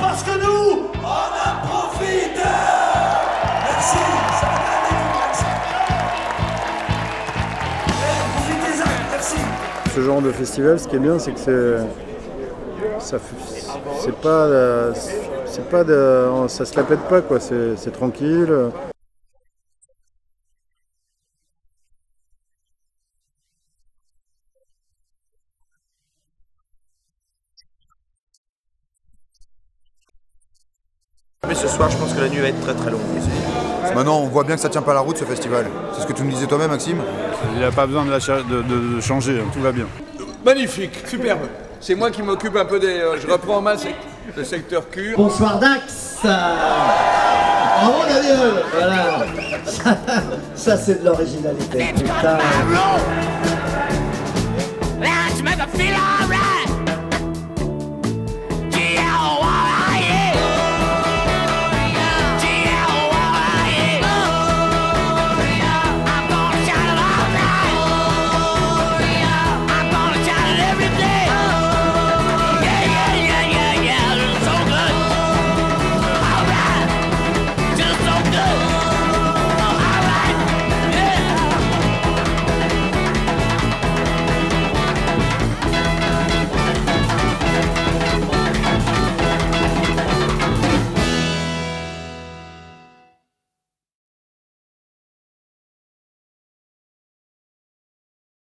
parce que nous, on en profite Merci, ça. Eh, Profitez-en, merci. Ce genre de festival, ce qui est bien, c'est que c'est. C'est pas. euh, C'est pas de. Ça se la pète pas, quoi. C'est tranquille. Mais ce soir, je pense que la nuit va être très très longue. Maintenant, on voit bien que ça tient pas la route ce festival. C'est ce que tu nous disais toi-même, Maxime Il n'y a pas besoin de, la cha- de- de- de changer, tout va bien. Magnifique, superbe. C'est moi qui m'occupe un peu des. euh, je reprends en main sec- le secteur cure. Bonsoir Dax Bravo Daniel Voilà Ça, ça, c'est de l'originalité. Putain